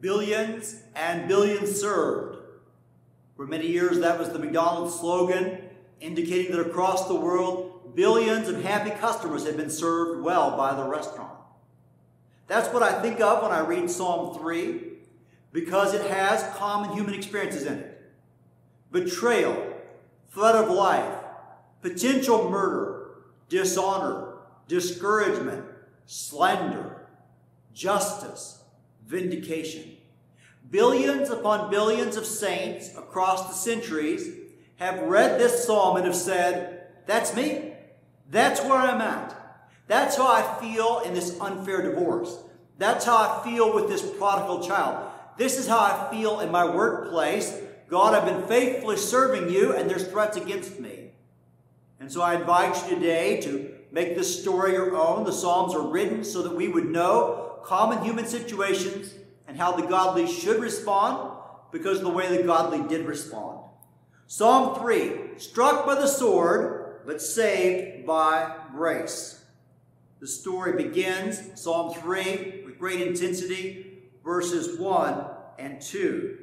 billions and billions served. For many years, that was the McDonald's slogan, indicating that across the world, billions of happy customers had been served well by the restaurant. That's what I think of when I read Psalm 3, because it has common human experiences in it betrayal, threat of life, potential murder, dishonor, discouragement, slander, justice, vindication. Billions upon billions of saints across the centuries have read this psalm and have said, That's me. That's where I'm at. That's how I feel in this unfair divorce. That's how I feel with this prodigal child. This is how I feel in my workplace. God, I've been faithfully serving you, and there's threats against me. And so I invite you today to make this story your own. The Psalms are written so that we would know common human situations and how the godly should respond because of the way the godly did respond. Psalm 3 struck by the sword, but saved by grace. The story begins, Psalm 3, with great intensity, verses 1 and 2.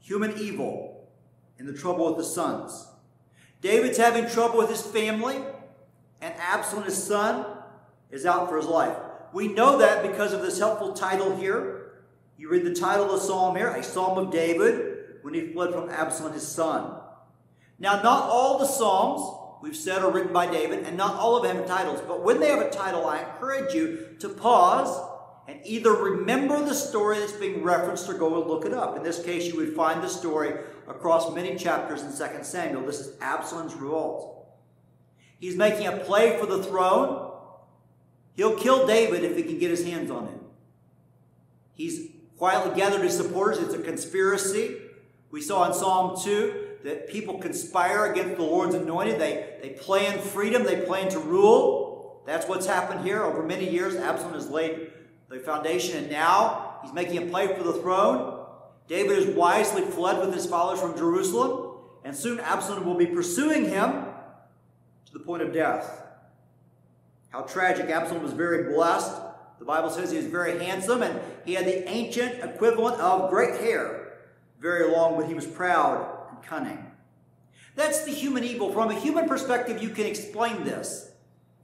Human evil and the trouble with the sons. David's having trouble with his family, and Absalom, his son, is out for his life. We know that because of this helpful title here. You read the title of the psalm here, a psalm of David, when he fled from Absalom, his son. Now, not all the psalms we've said are written by David, and not all of them have titles, but when they have a title, I encourage you to pause and either remember the story that's being referenced or go and look it up. In this case, you would find the story across many chapters in 2 Samuel. This is Absalom's revolt. He's making a play for the throne. He'll kill David if he can get his hands on him. He's quietly gathered his supporters. It's a conspiracy. We saw in Psalm 2 that people conspire against the Lord's anointed. They, they plan freedom, they plan to rule. That's what's happened here. Over many years, Absalom has laid the foundation, and now he's making a play for the throne. David has wisely fled with his followers from Jerusalem, and soon Absalom will be pursuing him to the point of death. How tragic. Absalom was very blessed. The Bible says he was very handsome, and he had the ancient equivalent of great hair. Very long, but he was proud and cunning. That's the human evil. From a human perspective, you can explain this.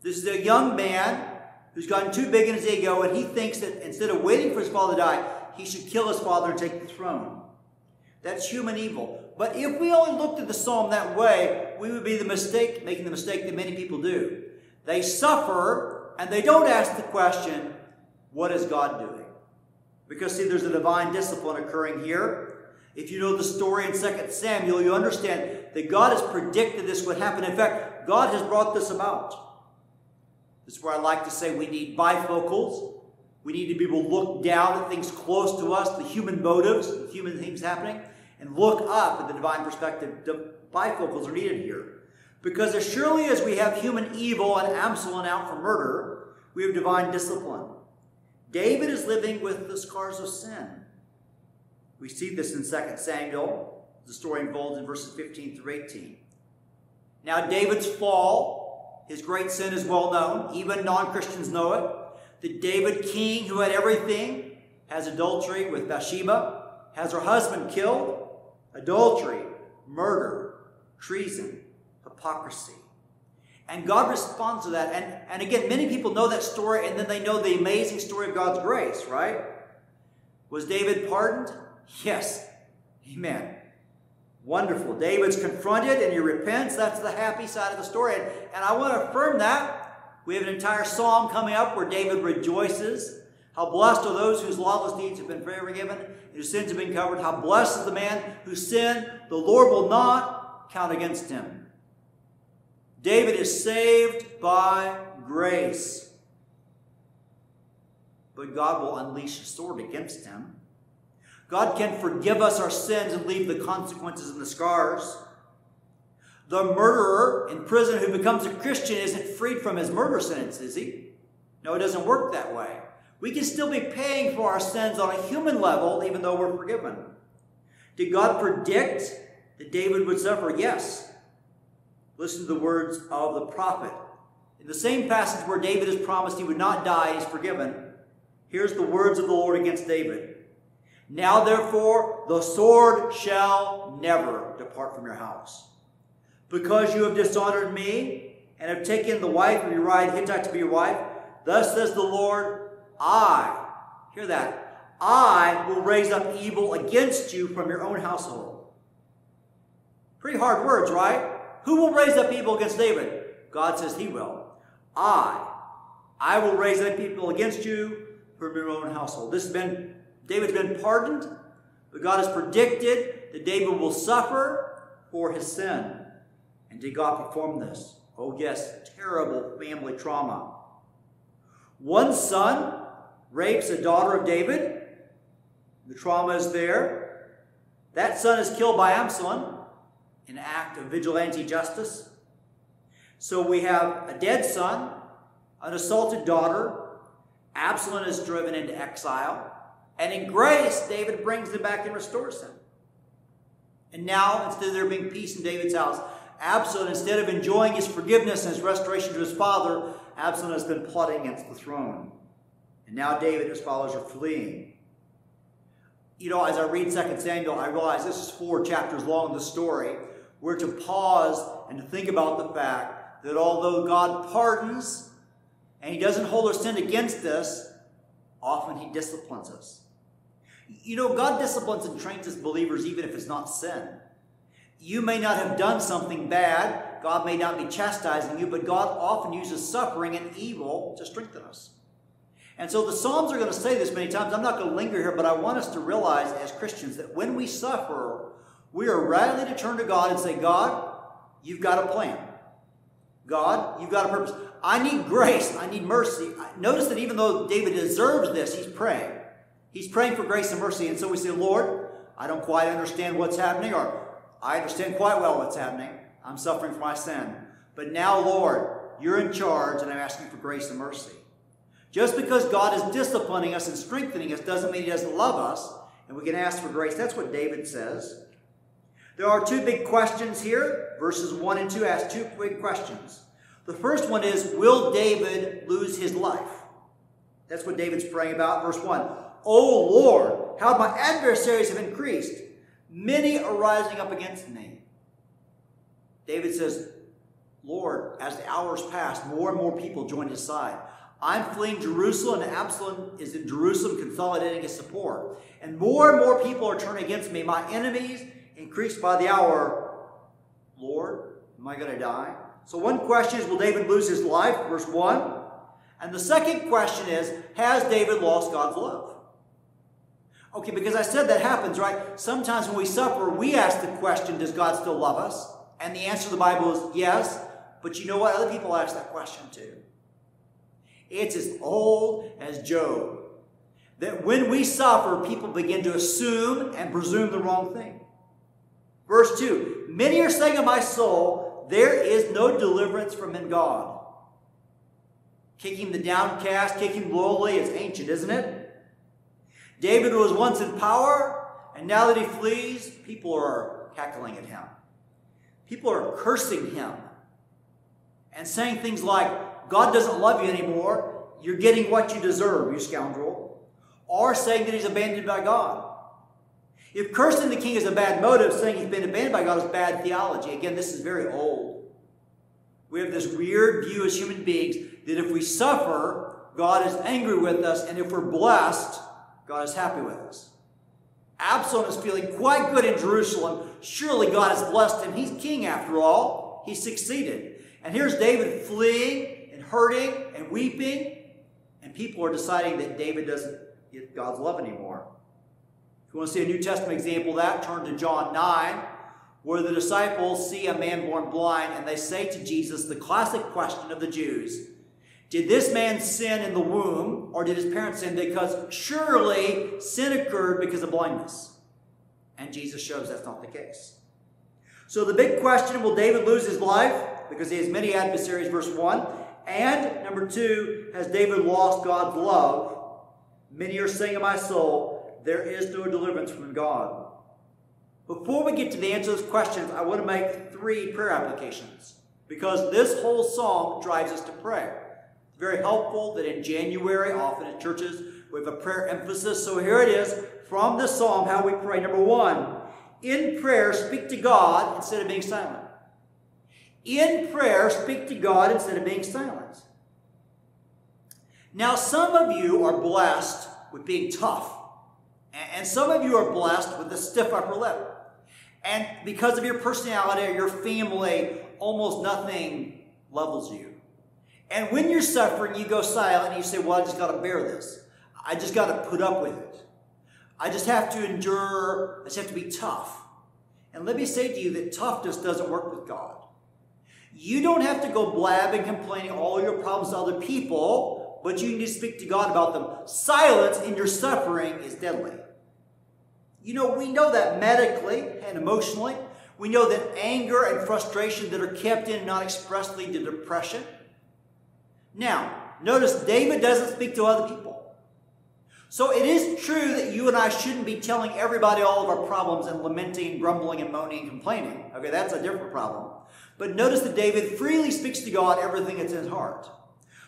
This is a young man who's gotten too big in his ego, and he thinks that instead of waiting for his father to die, he should kill his father and take the throne. That's human evil. But if we only looked at the psalm that way, we would be the mistake, making the mistake that many people do. They suffer and they don't ask the question, what is God doing? Because see, there's a divine discipline occurring here. If you know the story in 2 Samuel, you understand that God has predicted this would happen. In fact, God has brought this about. This is where I like to say we need bifocals. We need to be able to look down at things close to us, the human motives, the human things happening, and look up at the divine perspective. The bifocals are needed here. Because as surely as we have human evil and Absalom out for murder, we have divine discipline. David is living with the scars of sin. We see this in 2 Samuel. The story unfolds in verses 15 through 18. Now, David's fall, his great sin is well known. Even non Christians know it the David king who had everything has adultery with Bathsheba, has her husband killed, adultery, murder, treason, hypocrisy. And God responds to that. And, and again, many people know that story and then they know the amazing story of God's grace, right? Was David pardoned? Yes. Amen. Wonderful. David's confronted and he repents. That's the happy side of the story. And, and I want to affirm that we have an entire psalm coming up where David rejoices. How blessed are those whose lawless deeds have been forgiven, whose sins have been covered. How blessed is the man whose sin the Lord will not count against him. David is saved by grace. But God will unleash a sword against him. God can forgive us our sins and leave the consequences and the scars. The murderer in prison who becomes a Christian isn't freed from his murder sentence, is he? No, it doesn't work that way. We can still be paying for our sins on a human level, even though we're forgiven. Did God predict that David would suffer? Yes. Listen to the words of the prophet. In the same passage where David is promised he would not die, he's forgiven. Here's the words of the Lord against David. Now therefore, the sword shall never depart from your house. Because you have dishonored me and have taken the wife of Uriah the Hittite to be your wife, thus says the Lord, I, hear that, I will raise up evil against you from your own household. Pretty hard words, right? Who will raise up evil against David? God says he will. I, I will raise up people against you from your own household. This has been, David's been pardoned, but God has predicted that David will suffer for his sin. And did God perform this? Oh, yes, terrible family trauma. One son rapes a daughter of David. The trauma is there. That son is killed by Absalom, an act of vigilante justice. So we have a dead son, an assaulted daughter. Absalom is driven into exile. And in grace, David brings them back and restores them. And now, instead of there being peace in David's house, Absalom, instead of enjoying his forgiveness and his restoration to his father, Absalom has been plotting against the throne. And now David and his followers are fleeing. You know, as I read 2 Samuel, I realize this is four chapters long, the story. We're to pause and to think about the fact that although God pardons and he doesn't hold our sin against us, often he disciplines us. You know, God disciplines and trains us believers even if it's not sin. You may not have done something bad, God may not be chastising you, but God often uses suffering and evil to strengthen us. And so the Psalms are going to say this many times. I'm not going to linger here, but I want us to realize as Christians that when we suffer, we are ready to turn to God and say, God, you've got a plan. God, you've got a purpose. I need grace. I need mercy. Notice that even though David deserves this, he's praying. He's praying for grace and mercy. And so we say, Lord, I don't quite understand what's happening, or I understand quite well what's happening. I'm suffering for my sin. But now, Lord, you're in charge, and I'm asking for grace and mercy. Just because God is disciplining us and strengthening us doesn't mean He doesn't love us, and we can ask for grace. That's what David says. There are two big questions here. Verses 1 and 2 ask two big questions. The first one is Will David lose his life? That's what David's praying about. Verse 1 O Lord, how my adversaries have increased. Many are rising up against me. David says, Lord, as the hours pass, more and more people join his side. I'm fleeing Jerusalem, and Absalom is in Jerusalem consolidating his support. And more and more people are turning against me. My enemies increase by the hour. Lord, am I going to die? So one question is, will David lose his life? Verse 1. And the second question is, has David lost God's love? Okay, because I said that happens, right? Sometimes when we suffer, we ask the question, does God still love us? And the answer to the Bible is yes. But you know what? Other people ask that question too. It's as old as Job. That when we suffer, people begin to assume and presume the wrong thing. Verse 2 Many are saying of my soul, there is no deliverance from in God. Kicking the downcast, kicking lowly is ancient, isn't it? David was once in power, and now that he flees, people are cackling at him. People are cursing him and saying things like, God doesn't love you anymore. You're getting what you deserve, you scoundrel. Or saying that he's abandoned by God. If cursing the king is a bad motive, saying he's been abandoned by God is bad theology. Again, this is very old. We have this weird view as human beings that if we suffer, God is angry with us, and if we're blessed, God is happy with us. Absalom is feeling quite good in Jerusalem. Surely God has blessed him. He's king after all. He succeeded. And here's David fleeing and hurting and weeping. And people are deciding that David doesn't get God's love anymore. You want to see a New Testament example of that, turn to John 9, where the disciples see a man born blind and they say to Jesus the classic question of the Jews did this man sin in the womb, or did his parents sin? Because surely sin occurred because of blindness. And Jesus shows that's not the case. So the big question will David lose his life? Because he has many adversaries, verse 1. And number two, has David lost God's love? Many are saying of my soul, there is no deliverance from God. Before we get to the answer to those questions, I want to make three prayer applications. Because this whole psalm drives us to prayer. It's very helpful that in January, often in churches, we have a prayer emphasis. So here it is from the psalm how we pray. Number one, in prayer, speak to God instead of being silent. In prayer, speak to God instead of being silent. Now, some of you are blessed with being tough, and some of you are blessed with a stiff upper lip. And because of your personality or your family, almost nothing levels you. And when you're suffering, you go silent and you say, Well, I just got to bear this. I just got to put up with it. I just have to endure. I just have to be tough. And let me say to you that toughness doesn't work with God. You don't have to go blabbing, and complaining all your problems to other people, but you need to speak to God about them. Silence in your suffering is deadly. You know, we know that medically and emotionally. We know that anger and frustration that are kept in, not expressed, lead to depression. Now, notice David doesn't speak to other people. So it is true that you and I shouldn't be telling everybody all of our problems and lamenting, grumbling, and moaning and complaining. Okay, that's a different problem. But notice that David freely speaks to God everything that's in his heart.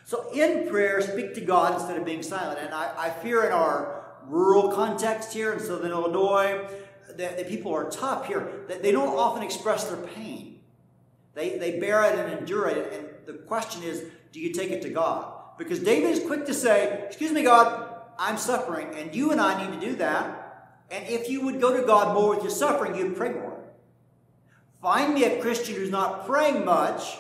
So in prayer, speak to God instead of being silent. And I, I fear in our rural context here in southern Illinois the, that people are tough here, that they don't often express their pain. They, they bear it and endure it. And the question is, do you take it to God? Because David is quick to say, Excuse me, God, I'm suffering. And you and I need to do that. And if you would go to God more with your suffering, you'd pray more. Find me a Christian who's not praying much,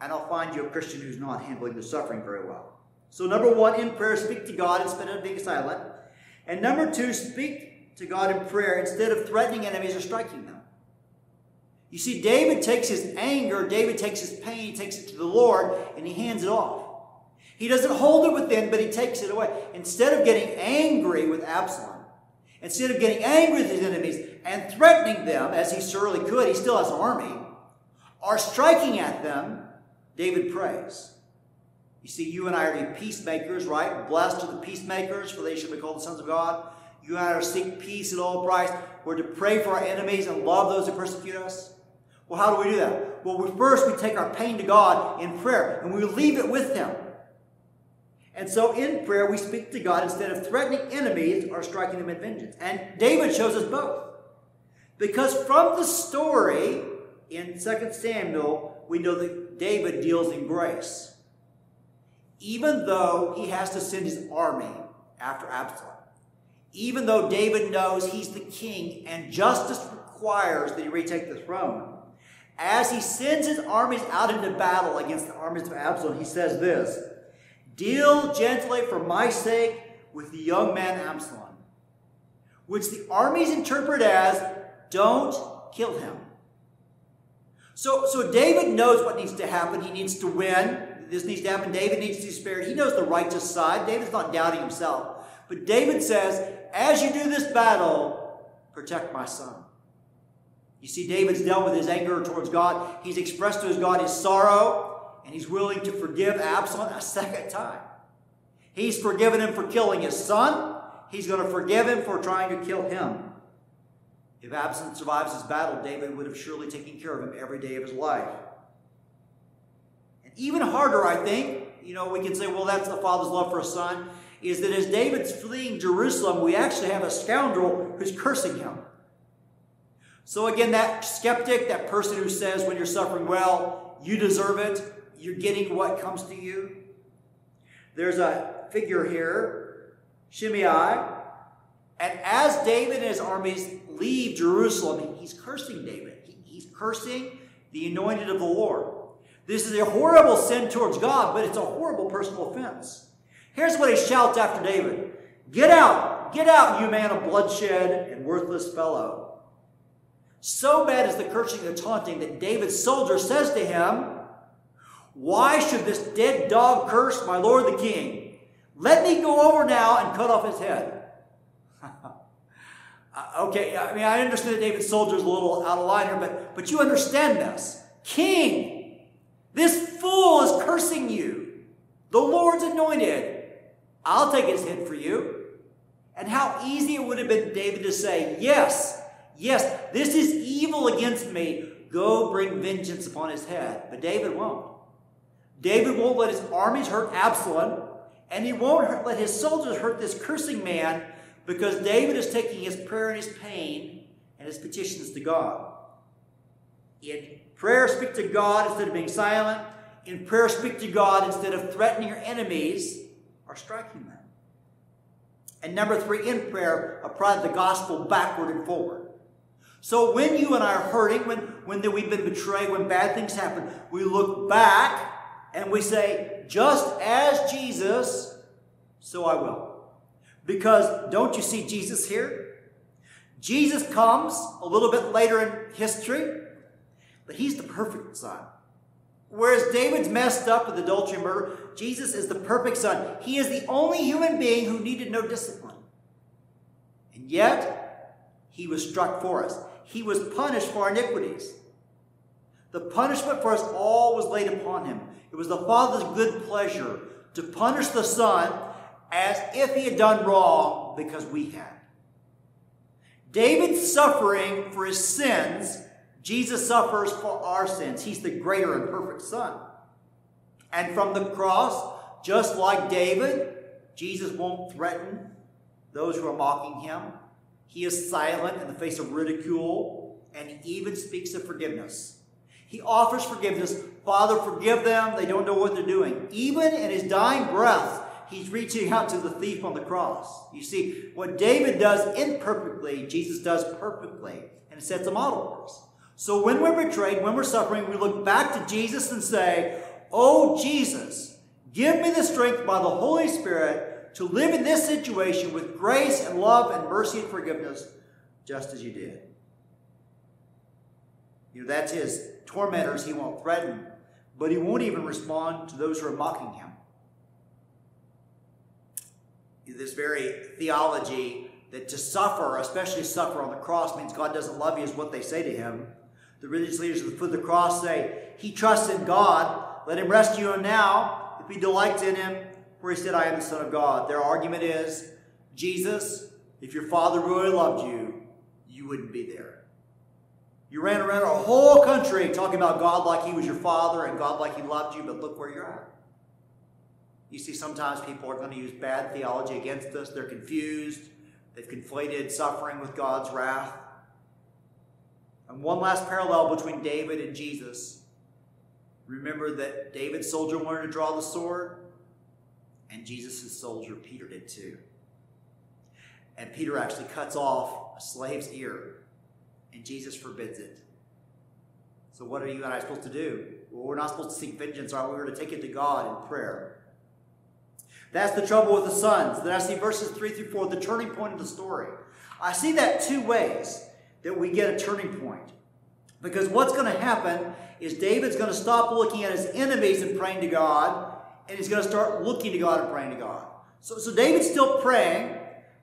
and I'll find you a Christian who's not handling the suffering very well. So, number one, in prayer, speak to God instead of being silent. And number two, speak to God in prayer instead of threatening enemies or striking them. You see, David takes his anger, David takes his pain, he takes it to the Lord, and he hands it off. He doesn't hold it within, but he takes it away. Instead of getting angry with Absalom, instead of getting angry with his enemies and threatening them, as he surely could, he still has an army, or striking at them, David prays. You see, you and I are to be peacemakers, right? Blessed are the peacemakers, for they shall be called the sons of God. You and I are to seek peace at all price. We're to pray for our enemies and love those who persecute us. Well, how do we do that? Well, we, first we take our pain to God in prayer, and we leave it with Him. And so in prayer, we speak to God instead of threatening enemies or striking them in vengeance. And David shows us both. Because from the story in 2 Samuel, we know that David deals in grace. Even though he has to send his army after Absalom. Even though David knows he's the king and justice requires that he retake the throne. As he sends his armies out into battle against the armies of Absalom, he says this Deal gently for my sake with the young man Absalom, which the armies interpret as don't kill him. So, so David knows what needs to happen. He needs to win. This needs to happen. David needs to be spared. He knows the righteous side. David's not doubting himself. But David says, as you do this battle, protect my son. You see, David's dealt with his anger towards God. He's expressed to his God his sorrow and he's willing to forgive Absalom a second time. He's forgiven him for killing his son. He's going to forgive him for trying to kill him. If Absalom survives his battle, David would have surely taken care of him every day of his life. Even harder, I think, you know, we can say, well, that's the father's love for a son, is that as David's fleeing Jerusalem, we actually have a scoundrel who's cursing him. So again, that skeptic, that person who says when you're suffering, well, you deserve it, you're getting what comes to you. There's a figure here, Shimei, and as David and his armies leave Jerusalem, he's cursing David. He's cursing the anointed of the Lord. This is a horrible sin towards God, but it's a horrible personal offense. Here's what he shouts after David Get out! Get out, you man of bloodshed and worthless fellow. So bad is the cursing and the taunting that David's soldier says to him, why should this dead dog curse my lord the king? Let me go over now and cut off his head. Uh, okay, I mean, I understand that David's soldier is a little out of line here, but, but you understand this. King, this fool is cursing you. The Lord's anointed. I'll take his head for you. And how easy it would have been David to say, Yes, yes, this is evil against me. Go bring vengeance upon his head. But David won't. David won't let his armies hurt Absalom, and he won't let his soldiers hurt this cursing man because David is taking his prayer and his pain and his petitions to God. In prayer, speak to God instead of being silent. In prayer, speak to God instead of threatening your enemies or striking them. And number three, in prayer, apply the gospel backward and forward. So when you and I are hurting, when, when we've been betrayed, when bad things happen, we look back and we say, just as Jesus, so I will. Because don't you see Jesus here? Jesus comes a little bit later in history, but he's the perfect son. Whereas David's messed up with adultery and murder, Jesus is the perfect son. He is the only human being who needed no discipline. And yet, he was struck for us. He was punished for our iniquities. The punishment for us all was laid upon him. It was the Father's good pleasure to punish the Son as if he had done wrong because we had. David's suffering for his sins, Jesus suffers for our sins. He's the greater and perfect Son. And from the cross, just like David, Jesus won't threaten those who are mocking him. He is silent in the face of ridicule, and even speaks of forgiveness. He offers forgiveness. Father, forgive them. They don't know what they're doing. Even in his dying breath, he's reaching out to the thief on the cross. You see, what David does imperfectly, Jesus does perfectly, and it sets a model for us. So when we're betrayed, when we're suffering, we look back to Jesus and say, Oh, Jesus, give me the strength by the Holy Spirit to live in this situation with grace and love and mercy and forgiveness, just as you did. You know, that's his tormentors he won't threaten, but he won't even respond to those who are mocking him. This very theology that to suffer, especially suffer on the cross, means God doesn't love you, is what they say to him. The religious leaders at the foot of the cross say, He trusts in God, let him rescue him now, if he delights in him, for he said, I am the Son of God. Their argument is, Jesus, if your father really loved you, you wouldn't be there. You ran around our whole country talking about God like He was your father and God like He loved you, but look where you're at. You see, sometimes people are going to use bad theology against us. They're confused. They've conflated suffering with God's wrath. And one last parallel between David and Jesus. Remember that David's soldier wanted to draw the sword, and Jesus' soldier, Peter, did too. And Peter actually cuts off a slave's ear and Jesus forbids it. So, what are you and I supposed to do? Well, we're not supposed to seek vengeance, are we? We're to take it to God in prayer. That's the trouble with the sons. Then I see verses 3 through 4, the turning point of the story. I see that two ways that we get a turning point. Because what's going to happen is David's going to stop looking at his enemies and praying to God, and he's going to start looking to God and praying to God. So, so David's still praying,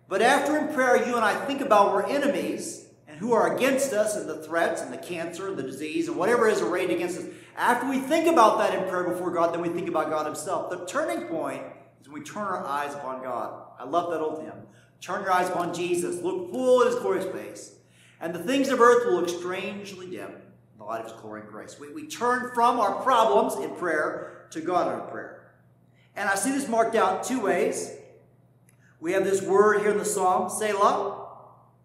but after in prayer you and I think about we're enemies, and who are against us and the threats and the cancer and the disease and whatever is arrayed against us, after we think about that in prayer before God, then we think about God Himself. The turning point is when we turn our eyes upon God. I love that old hymn. Turn your eyes upon Jesus. Look full at His glorious face. And the things of earth will look strangely dim in the light of His glory and grace. We, we turn from our problems in prayer to God in prayer. And I see this marked out two ways. We have this word here in the Psalm, Selah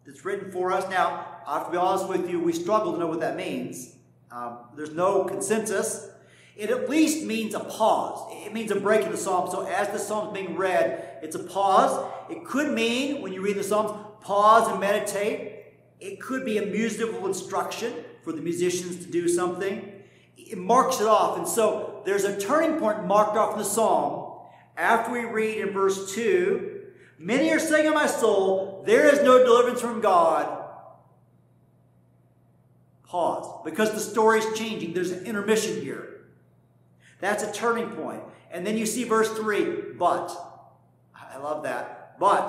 that's written for us. Now, I have to be honest with you, we struggle to know what that means. Um, there's no consensus. It at least means a pause. It means a break in the psalm. So as the psalm is being read, it's a pause. It could mean, when you read the psalms, pause and meditate. It could be a musical instruction for the musicians to do something. It marks it off. And so there's a turning point marked off in the psalm after we read in verse 2 Many are saying in my soul, there is no deliverance from God. Pause. Because the story is changing. There's an intermission here. That's a turning point. And then you see verse 3, but. I love that. But.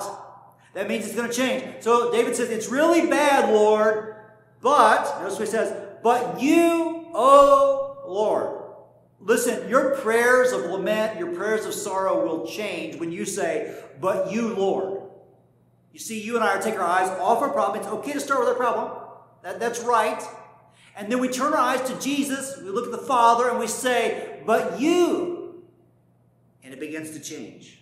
That means it's going to change. So David says, It's really bad, Lord. But, notice what he says, but you, O Lord. Listen, your prayers of lament, your prayers of sorrow will change when you say, But you, Lord. You see, you and I are taking our eyes off our problem. It's okay to start with our problem. That, that's right. And then we turn our eyes to Jesus, we look at the Father, and we say, But you, And it begins to change.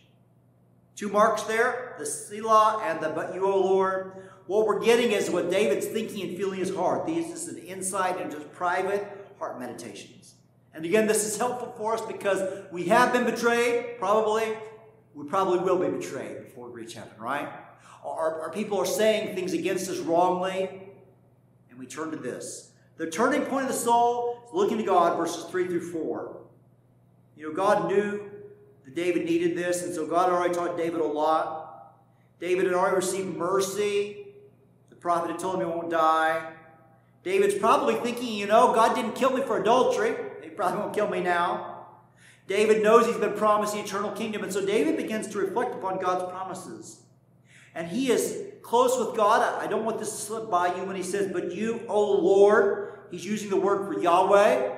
Two marks there, the Selah and the But You, O Lord. What we're getting is what David's thinking and feeling in his heart. These is an insight into his private heart meditations. And again, this is helpful for us because we have been betrayed, probably. We probably will be betrayed before we reach heaven, right? Our, our people are saying things against us wrongly, and we turn to this. The turning point of the soul is looking to God, verses 3 through 4. You know, God knew that David needed this, and so God already taught David a lot. David had already received mercy. The prophet had told him he won't die. David's probably thinking, you know, God didn't kill me for adultery. He probably won't kill me now. David knows he's been promised the eternal kingdom, and so David begins to reflect upon God's promises. And he is close with God. I don't want this to slip by you when he says, But you, O Lord, he's using the word for Yahweh.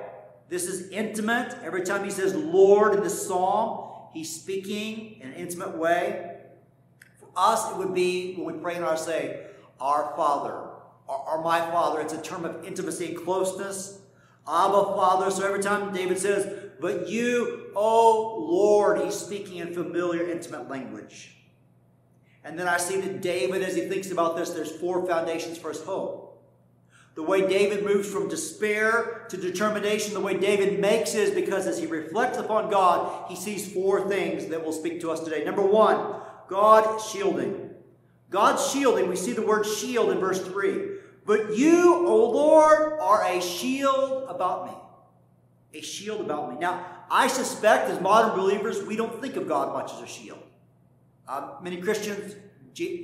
This is intimate. Every time he says Lord in this psalm, he's speaking in an intimate way. For us, it would be when we pray in our say, Our Father, or, my Father. It's a term of intimacy and closeness. Abba, Father. So every time David says, But you, O Lord, he's speaking in familiar, intimate language. And then I see that David, as he thinks about this, there's four foundations for his hope. The way David moves from despair to determination, the way David makes is because as he reflects upon God, he sees four things that will speak to us today. Number one, God shielding. God's shielding, we see the word shield in verse 3. But you, O Lord, are a shield about me. A shield about me. Now, I suspect as modern believers, we don't think of God much as a shield. Uh, many Christians,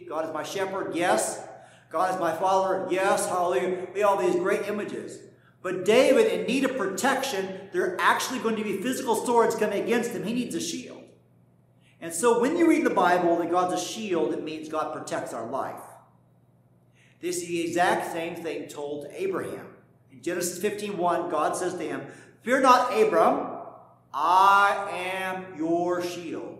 God is my shepherd, yes. God is my father, yes. Hallelujah. We have all these great images. But David, in need of protection, there are actually going to be physical swords coming against him. He needs a shield. And so when you read the Bible that God's a shield, it means God protects our life. This is the exact same thing told to Abraham. In Genesis 15:1, God says to him, Fear not, Abram, I am your shield.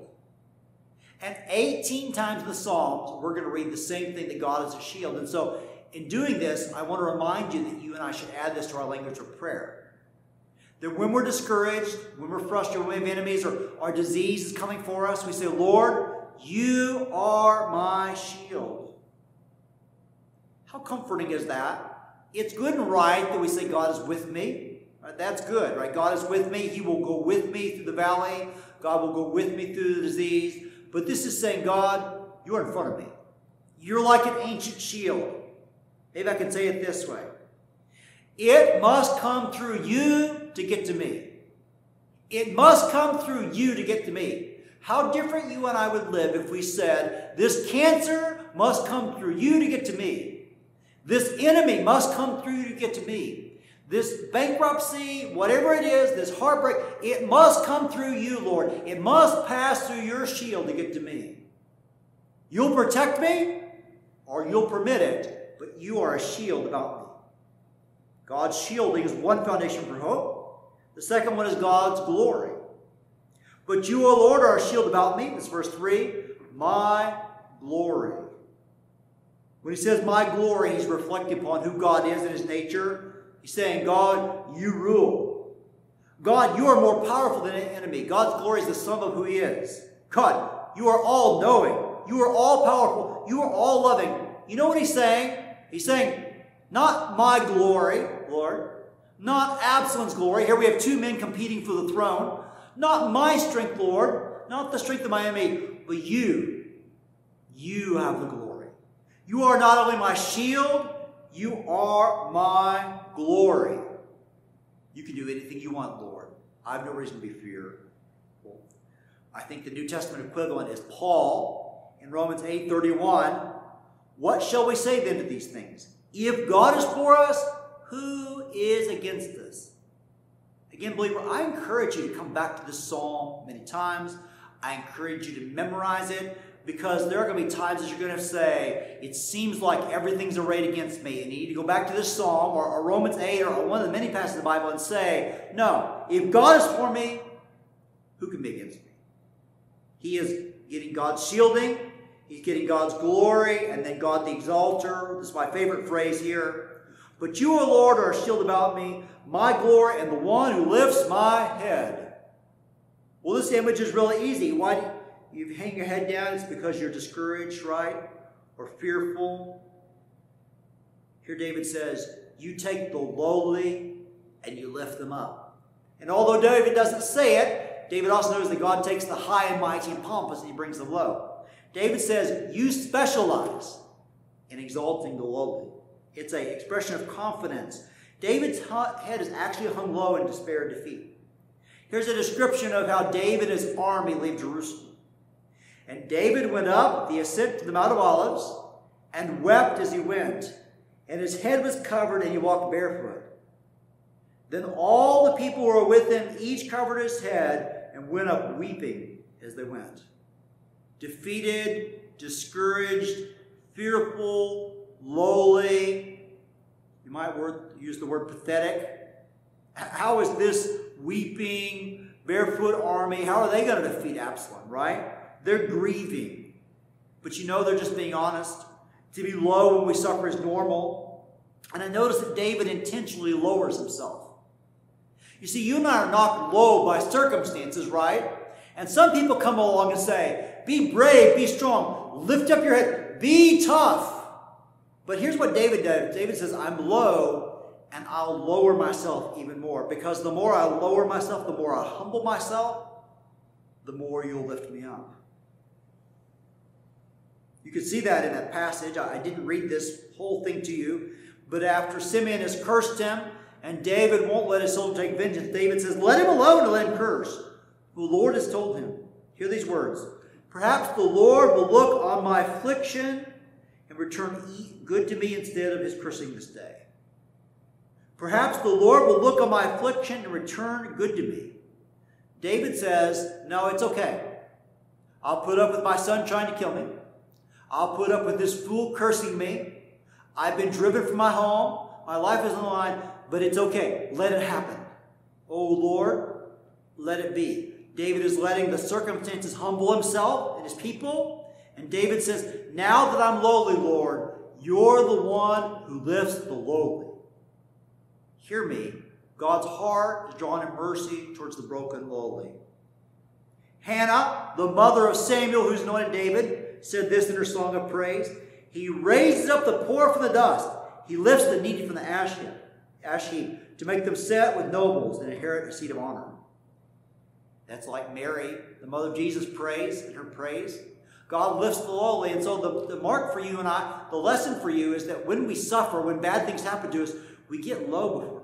And 18 times in the Psalms, we're going to read the same thing that God is a shield. And so, in doing this, I want to remind you that you and I should add this to our language of prayer. That when we're discouraged, when we're frustrated, when we have enemies, or our disease is coming for us, we say, Lord, you are my shield. How comforting is that? It's good and right that we say, God is with me. Right? That's good, right? God is with me. He will go with me through the valley. God will go with me through the disease. But this is saying, God, you're in front of me. You're like an ancient shield. Maybe I can say it this way It must come through you to get to me. It must come through you to get to me. How different you and I would live if we said, This cancer must come through you to get to me. This enemy must come through you to get to me. This bankruptcy, whatever it is, this heartbreak, it must come through you, Lord. It must pass through your shield to get to me. You'll protect me or you'll permit it, but you are a shield about me. God's shielding is one foundation for hope. The second one is God's glory. But you, O Lord, are a shield about me. This verse 3 my glory. When he says my glory, he's reflecting upon who God is in his nature He's saying, God, you rule. God, you are more powerful than an enemy. God's glory is the sum of who he is. God, you are all knowing. You are all powerful. You are all loving. You know what he's saying? He's saying, not my glory, Lord, not Absalom's glory. Here we have two men competing for the throne. Not my strength, Lord, not the strength of my enemy, but you. You have the glory. You are not only my shield, you are my glory. You can do anything you want, Lord. I have no reason to be fearful. I think the New Testament equivalent is Paul in Romans 8 31. What shall we say then to these things? If God is for us, who is against us? Again, believer, I encourage you to come back to this psalm many times. I encourage you to memorize it because there are going to be times that you're going to say, it seems like everything's arrayed against me. And you need to go back to this psalm or, or Romans 8 or one of the many passages of the Bible and say, no, if God is for me, who can be against me? He is getting God's shielding, he's getting God's glory, and then God the exalter. This is my favorite phrase here. But you, O Lord, are a shield about me, my glory, and the one who lifts my head. Well, this image is really easy. Why you hang your head down? It's because you're discouraged, right? Or fearful. Here David says, You take the lowly and you lift them up. And although David doesn't say it, David also knows that God takes the high and mighty and pompous and he brings them low. David says, You specialize in exalting the lowly. It's an expression of confidence. David's head is actually hung low in despair and defeat. Here's a description of how David and his army leave Jerusalem. And David went up the ascent to the Mount of Olives and wept as he went, and his head was covered, and he walked barefoot. Then all the people who were with him each covered his head and went up weeping as they went. Defeated, discouraged, fearful, lowly. You might use the word pathetic. How is this weeping, barefoot army, how are they going to defeat Absalom, right? They're grieving. But you know they're just being honest. To be low when we suffer is normal. And I notice that David intentionally lowers himself. You see, you and I are knocked low by circumstances, right? And some people come along and say, be brave, be strong, lift up your head, be tough. But here's what David does David says, I'm low and I'll lower myself even more. Because the more I lower myself, the more I humble myself, the more you'll lift me up. You can see that in that passage. I didn't read this whole thing to you. But after Simeon has cursed him, and David won't let his soul take vengeance, David says, Let him alone and let him curse. The Lord has told him. Hear these words. Perhaps the Lord will look on my affliction and return good to me instead of his cursing this day. Perhaps the Lord will look on my affliction and return good to me. David says, No, it's okay. I'll put up with my son trying to kill me. I'll put up with this fool cursing me. I've been driven from my home. My life is on the line, but it's okay. Let it happen. Oh Lord, let it be. David is letting the circumstances humble himself and his people. And David says, Now that I'm lowly, Lord, you're the one who lifts the lowly. Hear me. God's heart is drawn in mercy towards the broken lowly. Hannah, the mother of Samuel, who's anointed David, said this in her song of praise. He raises up the poor from the dust. He lifts the needy from the ash heap, ash heap to make them sit with nobles and inherit a seat of honor. That's like Mary, the mother of Jesus, prays in her praise. God lifts the lowly. And so the, the mark for you and I, the lesson for you is that when we suffer, when bad things happen to us, we get low before.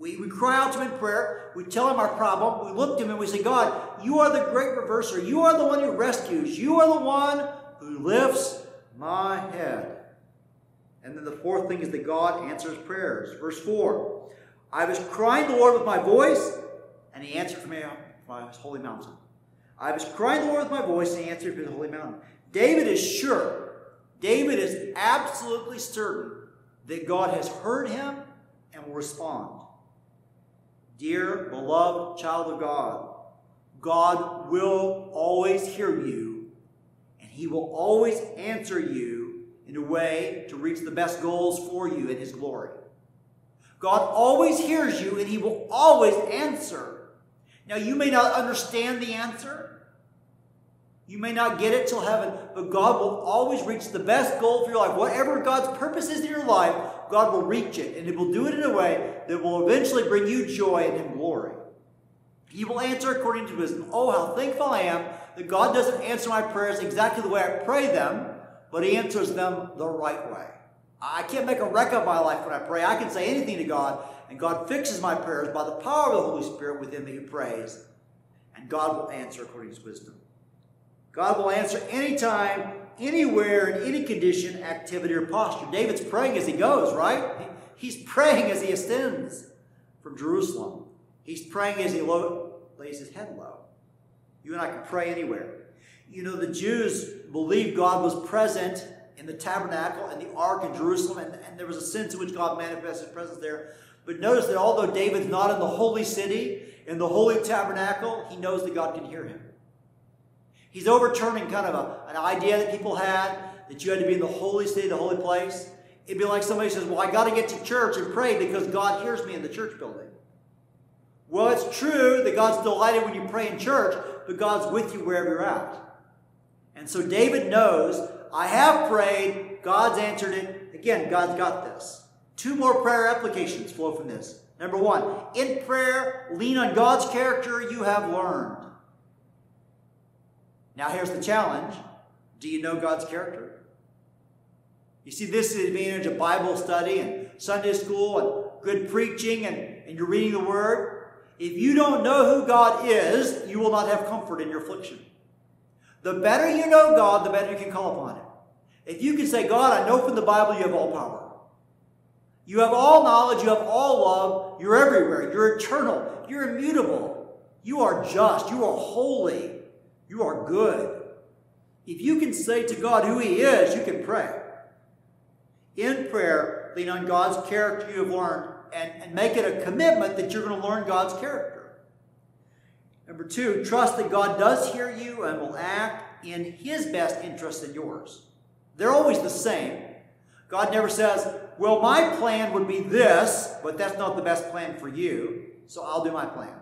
We, we cry out to him in prayer. We tell him our problem. We look to him and we say, God, you are the great reverser. You are the one who rescues. You are the one who lifts my head. And then the fourth thing is that God answers prayers. Verse 4 I was crying the Lord with my voice, and he answered from his holy mountain. I was crying the Lord with my voice, and he answered from his holy mountain. David is sure, David is absolutely certain that God has heard him and will respond. Dear, beloved child of God, God will always hear you, and he will always answer you in a way to reach the best goals for you in his glory. God always hears you, and he will always answer now, you may not understand the answer. You may not get it till heaven, but God will always reach the best goal for your life. Whatever God's purpose is in your life, God will reach it, and He will do it in a way that will eventually bring you joy and Him glory. He will answer according to wisdom. Oh, how thankful I am that God doesn't answer my prayers exactly the way I pray them, but He answers them the right way. I can't make a wreck of my life when I pray. I can say anything to God, and God fixes my prayers by the power of the Holy Spirit within me who prays. And God will answer according to his wisdom. God will answer anytime, anywhere, in any condition, activity, or posture. David's praying as he goes, right? He's praying as he ascends from Jerusalem. He's praying as he low, lays his head low. You and I can pray anywhere. You know, the Jews believed God was present in the tabernacle and the ark in Jerusalem, and, and there was a sense in which God manifested his presence there. But notice that although David's not in the holy city, in the holy tabernacle, he knows that God can hear him. He's overturning kind of a, an idea that people had that you had to be in the holy city, the holy place. It'd be like somebody says, Well, I got to get to church and pray because God hears me in the church building. Well, it's true that God's delighted when you pray in church, but God's with you wherever you're at. And so David knows, I have prayed, God's answered it. Again, God's got this. Two more prayer applications flow from this. Number one, in prayer, lean on God's character you have learned. Now, here's the challenge Do you know God's character? You see, this is the advantage of Bible study and Sunday school and good preaching and, and you're reading the Word. If you don't know who God is, you will not have comfort in your affliction. The better you know God, the better you can call upon Him. If you can say, God, I know from the Bible you have all power. You have all knowledge, you have all love, you're everywhere, you're eternal, you're immutable, you are just, you are holy, you are good. If you can say to God who He is, you can pray. In prayer, lean on God's character you have learned and, and make it a commitment that you're going to learn God's character. Number two, trust that God does hear you and will act in His best interest and yours. They're always the same. God never says, Well, my plan would be this, but that's not the best plan for you, so I'll do my plan.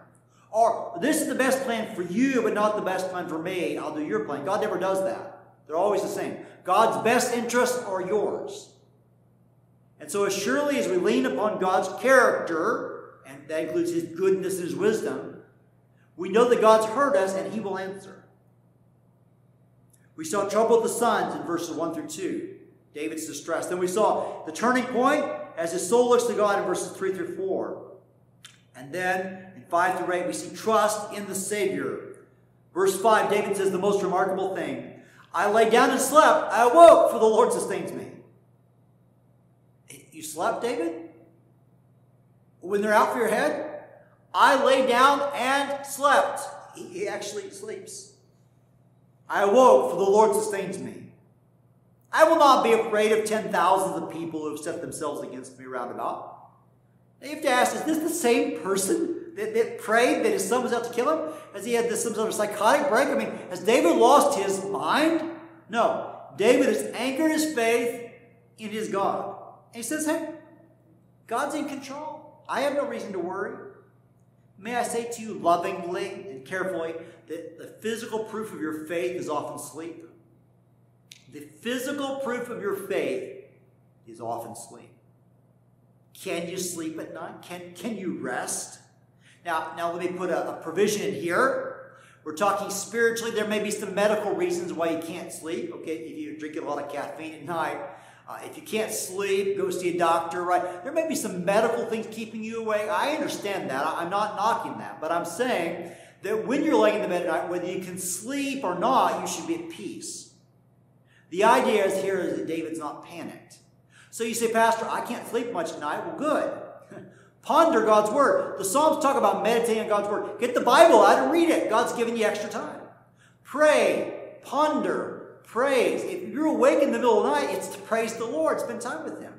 Or this is the best plan for you, but not the best plan for me. I'll do your plan. God never does that. They're always the same. God's best interests are yours. And so, as surely as we lean upon God's character, and that includes His goodness and His wisdom, we know that God's heard us and He will answer. We saw trouble the sons in verses 1 through 2. David's distress. Then we saw the turning point as his soul looks to God in verses 3 through 4. And then 5 through 8, we see trust in the Savior. Verse 5, David says the most remarkable thing I lay down and slept. I awoke, for the Lord sustains me. You slept, David? When they're out for your head? I lay down and slept. He actually sleeps. I awoke, for the Lord sustains me. I will not be afraid of ten thousands of people who have set themselves against me round about. Now you have to ask, is this the same person that, that prayed that his son was out to kill him? Has he had this some sort of psychotic break? I mean, has David lost his mind? No. David has anchored his faith in his God. And he says, hey, God's in control. I have no reason to worry. May I say to you lovingly and carefully that the physical proof of your faith is often sleep. The physical proof of your faith is often sleep. Can you sleep at night? Can, can you rest? Now, now let me put a, a provision in here. We're talking spiritually. There may be some medical reasons why you can't sleep. Okay, if you're drinking a lot of caffeine at night, uh, if you can't sleep, go see a doctor, right? There may be some medical things keeping you awake. I understand that. I'm not knocking that. But I'm saying that when you're laying in the bed at night, whether you can sleep or not, you should be at peace. The idea is here is that David's not panicked. So you say, Pastor, I can't sleep much tonight. Well, good. Ponder God's word. The Psalms talk about meditating on God's word. Get the Bible out and read it. God's given you extra time. Pray, ponder, praise. If you're awake in the middle of the night, it's to praise the Lord, spend time with Him.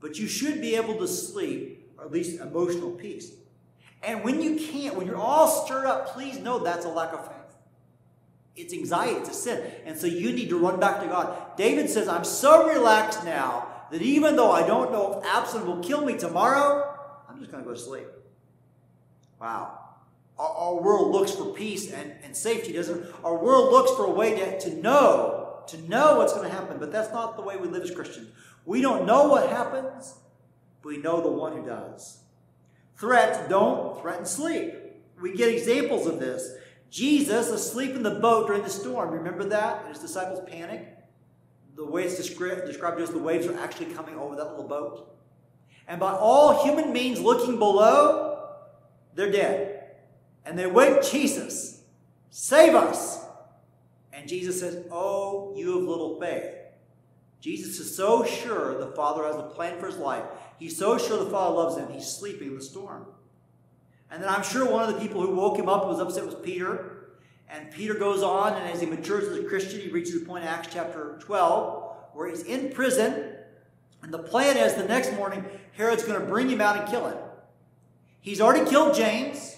But you should be able to sleep, or at least emotional peace. And when you can't, when you're all stirred up, please know that's a lack of faith. It's anxiety, it's a sin. And so you need to run back to God. David says, I'm so relaxed now that even though I don't know if Absalom will kill me tomorrow, just going to go to sleep. Wow. Our, our, world looks for peace and, and safety, doesn't Our world looks for a way to, to know, to know what's going to happen, but that's not the way we live as Christians. We don't know what happens, but we know the one who does. Threats don't threaten sleep. We get examples of this. Jesus asleep in the boat during the storm. Remember that? His disciples panic. The way it's described, described as the waves are actually coming over that little boat. And by all human means looking below, they're dead. And they wake Jesus, save us. And Jesus says, Oh, you of little faith. Jesus is so sure the Father has a plan for his life. He's so sure the Father loves him, he's sleeping in the storm. And then I'm sure one of the people who woke him up was upset was Peter. And Peter goes on, and as he matures as a Christian, he reaches the point in Acts chapter 12, where he's in prison. And the plan is the next morning, Herod's going to bring him out and kill him. He's already killed James.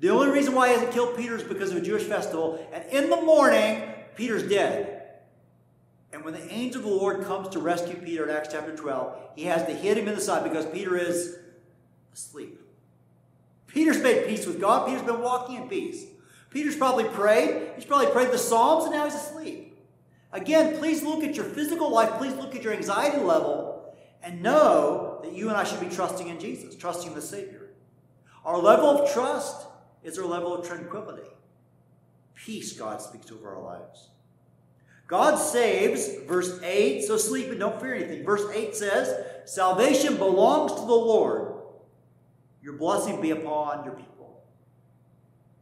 The only reason why he hasn't killed Peter is because of a Jewish festival. And in the morning, Peter's dead. And when the angel of the Lord comes to rescue Peter in Acts chapter 12, he has to hit him in the side because Peter is asleep. Peter's made peace with God. Peter's been walking in peace. Peter's probably prayed. He's probably prayed the Psalms and now he's asleep. Again, please look at your physical life. Please look at your anxiety level and know that you and I should be trusting in Jesus, trusting the Savior. Our level of trust is our level of tranquility. Peace, God speaks over our lives. God saves, verse 8, so sleep and don't fear anything. Verse 8 says, Salvation belongs to the Lord. Your blessing be upon your people.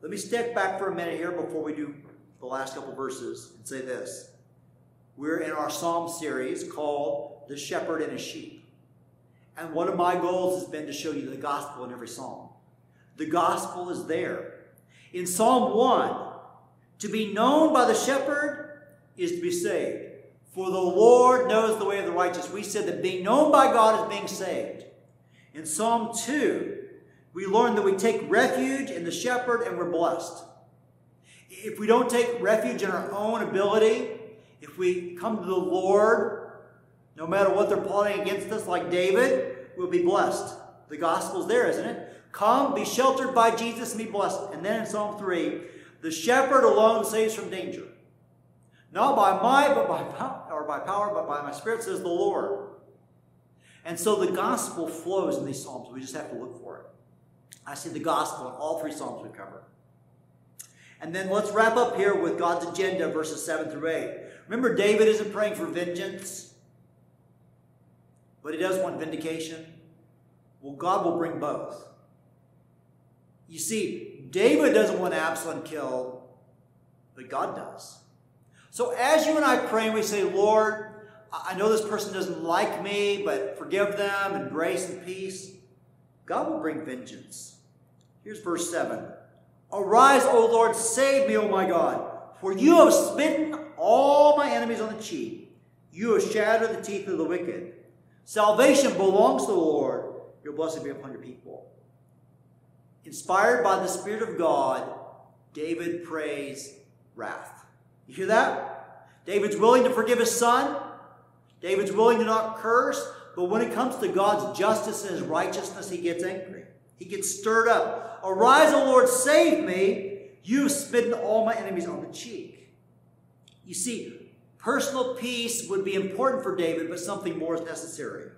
Let me step back for a minute here before we do the last couple verses and say this. We're in our Psalm series called The Shepherd and His Sheep. And one of my goals has been to show you the gospel in every psalm. The gospel is there. In Psalm 1, to be known by the shepherd is to be saved. For the Lord knows the way of the righteous. We said that being known by God is being saved. In Psalm 2, we learn that we take refuge in the shepherd and we're blessed. If we don't take refuge in our own ability, if we come to the Lord, no matter what they're plotting against us, like David, we'll be blessed. The gospel's there, isn't it? Come, be sheltered by Jesus, and be blessed. And then in Psalm 3, the shepherd alone saves from danger. Not by might, but by power, or by power, but by my spirit, says the Lord. And so the gospel flows in these psalms. We just have to look for it. I see the gospel in all three psalms we cover. And then let's wrap up here with God's agenda, verses 7 through 8. Remember, David isn't praying for vengeance, but he does want vindication. Well, God will bring both. You see, David doesn't want Absalom killed, but God does. So as you and I pray and we say, Lord, I know this person doesn't like me, but forgive them and grace and peace, God will bring vengeance. Here's verse 7. Arise, O Lord, save me, O my God, for you have smitten all my enemies on the cheek. You have shattered the teeth of the wicked. Salvation belongs to the Lord. Your blessing be upon your people. Inspired by the Spirit of God, David prays wrath. You hear that? David's willing to forgive his son. David's willing to not curse. But when it comes to God's justice and his righteousness, he gets angry. He gets stirred up. Arise, O Lord, save me. You have smitten all my enemies on the cheek. You see, personal peace would be important for David, but something more is necessary.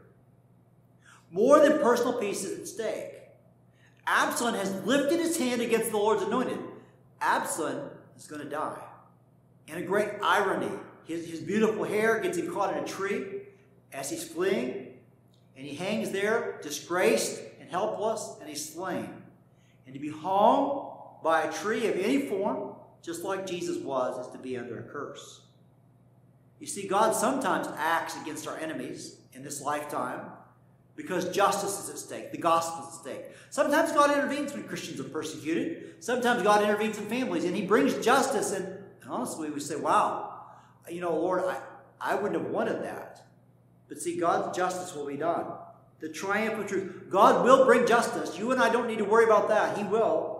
More than personal peace is at stake. Absalom has lifted his hand against the Lord's anointed. Absalom is going to die. In a great irony, his, his beautiful hair gets him caught in a tree as he's fleeing, and he hangs there disgraced and helpless, and he's slain. And to be hung by a tree of any form, just like Jesus was, is to be under a curse. You see, God sometimes acts against our enemies in this lifetime because justice is at stake, the gospel is at stake. Sometimes God intervenes when Christians are persecuted. Sometimes God intervenes in families and He brings justice. And, and honestly, we say, wow, you know, Lord, I, I wouldn't have wanted that. But see, God's justice will be done. The triumph of truth. God will bring justice. You and I don't need to worry about that. He will.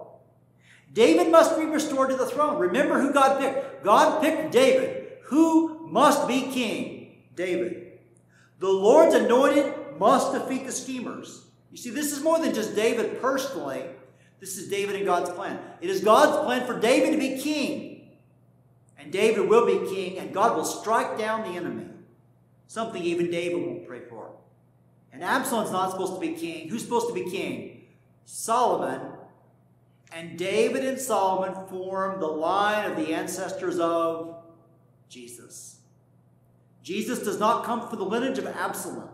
David must be restored to the throne. Remember who God picked. God picked David. Who must be king? David. The Lord's anointed must defeat the schemers. You see, this is more than just David personally. This is David and God's plan. It is God's plan for David to be king. And David will be king, and God will strike down the enemy. Something even David won't pray for. And Absalom's not supposed to be king. Who's supposed to be king? Solomon. And David and Solomon form the line of the ancestors of Jesus. Jesus does not come from the lineage of Absalom.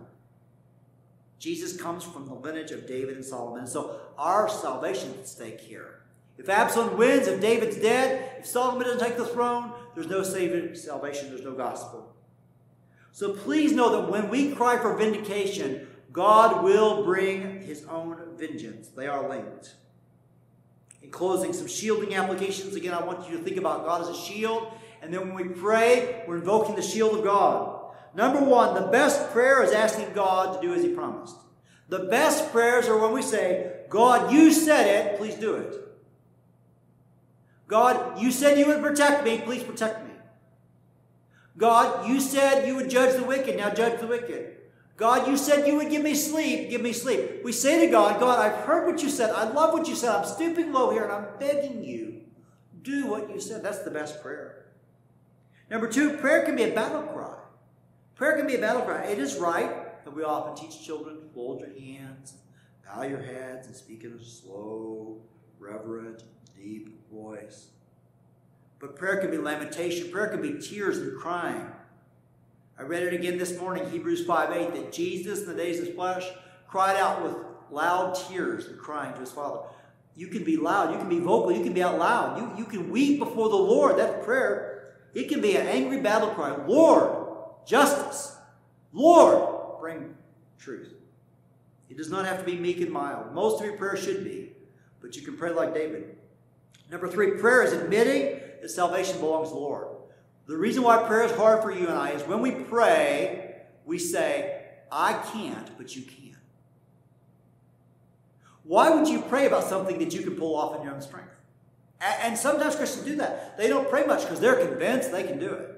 Jesus comes from the lineage of David and Solomon. So our salvation is at stake here. If Absalom wins, if David's dead, if Solomon doesn't take the throne, there's no salvation, there's no gospel. So please know that when we cry for vindication, God will bring his own vengeance. They are linked. In closing, some shielding applications. Again, I want you to think about God as a shield. And then when we pray, we're invoking the shield of God. Number one, the best prayer is asking God to do as He promised. The best prayers are when we say, God, you said it, please do it. God, you said you would protect me, please protect me. God, you said you would judge the wicked, now judge the wicked. God, you said you would give me sleep. Give me sleep. We say to God, God, I've heard what you said. I love what you said. I'm stooping low here and I'm begging you, do what you said. That's the best prayer. Number two, prayer can be a battle cry. Prayer can be a battle cry. It is right that we often teach children hold your hands, bow your heads, and speak in a slow, reverent, deep voice. But prayer can be lamentation. Prayer can be tears and crying. I read it again this morning, Hebrews 5 8, that Jesus in the days of flesh cried out with loud tears and crying to his Father. You can be loud, you can be vocal, you can be out loud. You, you can weep before the Lord. That prayer. It can be an angry battle cry. Lord, justice. Lord, bring truth. It does not have to be meek and mild. Most of your prayer should be, but you can pray like David. Number three, prayer is admitting that salvation belongs to the Lord. The reason why prayer is hard for you and I is when we pray, we say, I can't, but you can. Why would you pray about something that you can pull off in your own strength? And sometimes Christians do that. They don't pray much because they're convinced they can do it.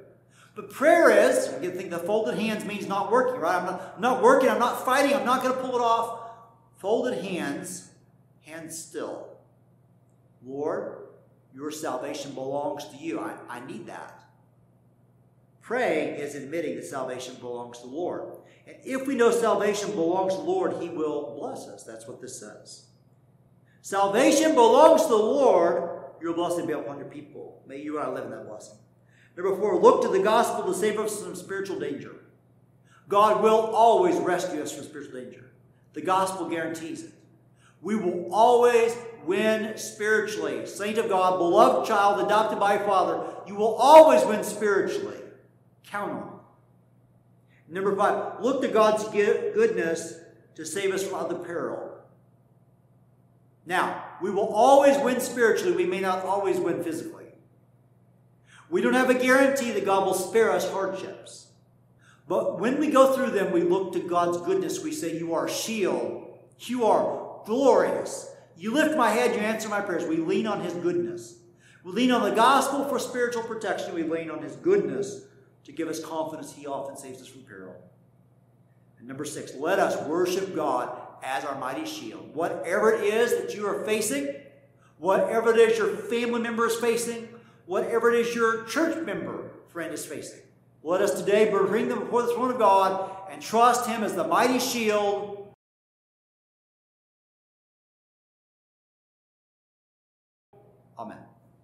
But prayer is, you think the folded hands means not working, right? I'm not, I'm not working, I'm not fighting, I'm not going to pull it off. Folded hands, hands still. Lord, your salvation belongs to you. I, I need that. Praying is admitting that salvation belongs to the Lord. And if we know salvation belongs to the Lord, He will bless us. That's what this says. Salvation belongs to the Lord. Your blessing be upon your people. May you and I live in that blessing. Number four, look to the gospel to save us from spiritual danger. God will always rescue us from spiritual danger. The gospel guarantees it. We will always win spiritually. Saint of God, beloved child, adopted by Father, you will always win spiritually. Count on. Number five, look to God's goodness to save us from other peril. Now, we will always win spiritually. We may not always win physically. We don't have a guarantee that God will spare us hardships. But when we go through them, we look to God's goodness. We say, You are a shield. You are glorious. You lift my head. You answer my prayers. We lean on His goodness. We lean on the gospel for spiritual protection. We lean on His goodness to give us confidence he often saves us from peril. And number six, let us worship God as our mighty shield. Whatever it is that you are facing, whatever it is your family member is facing, whatever it is your church member friend is facing, let us today bring them before the throne of God and trust him as the mighty shield